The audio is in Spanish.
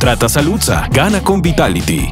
Contrata Saludza. Gana con Vitality.